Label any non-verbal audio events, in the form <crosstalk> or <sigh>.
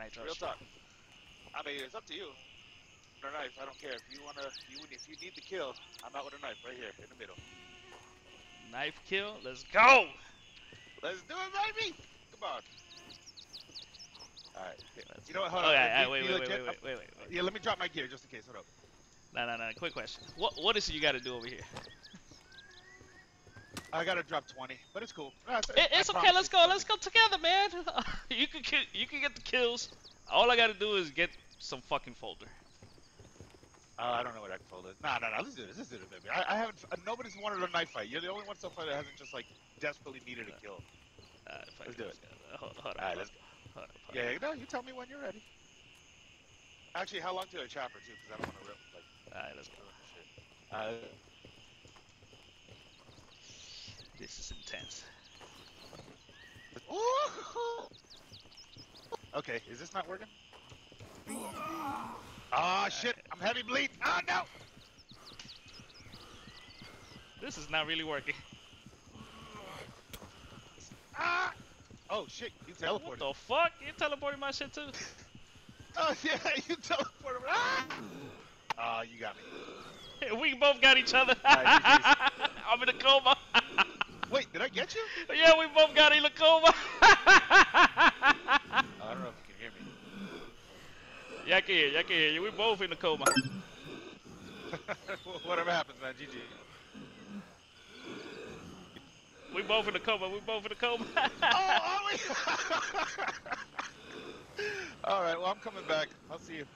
can I trust Real talk. I mean, it's up to you. With a knife, I don't care. If you wanna, you, if you need the kill, I'm out with a knife right here in the middle. Knife kill. Let's go. Let's do it, baby. Come on. All right. You know what? Hold okay, on. alright, wait, wait, wait, wait, wait, wait, wait, wait. Yeah, let me drop my gear just in case. Hold up. No, no, no. Quick question. What what is it you got to do over here? I gotta drop 20, but it's cool. No, It, it's okay. Let's go. nothing. Let's go together, man. <laughs> you can kill, you can get the kills. All I got to do is get some fucking folder. Uh, I don't know what that folder. is. Nah, nah, nah. Let's do this. Let's do this, baby. I, I haven't. Uh, nobody's wanted a knife fight. You're the only one so far that hasn't just like desperately needed a kill. Uh, Let's do it. Hold, hold on. All right, let's on, hold on, hold Yeah, on. yeah, no, you tell me when you're ready. Actually, how long till a chopper too? Because I don't want to rip like All right, let's go. shit. Uh, This is intense. <laughs> Okay, is this not working? Ah, shit! I'm heavy bleed. Ah, no! This is not really working. Ah! Oh shit! You What teleported. the fuck? You teleporting my shit too? <laughs> Oh yeah, you teleported. Ah! Ah, you got me. <laughs> we both got each other. Alright, I'm in a coma. Get you? <laughs> yeah, we both got in a coma. I don't know if you can hear me. yeah, I can hear you. I can hear you. We both in a coma. <laughs> Whatever happens, man. GG. We both in a coma. We both in a coma. <laughs> oh, are we? All right. Well, I'm coming back. I'll see you.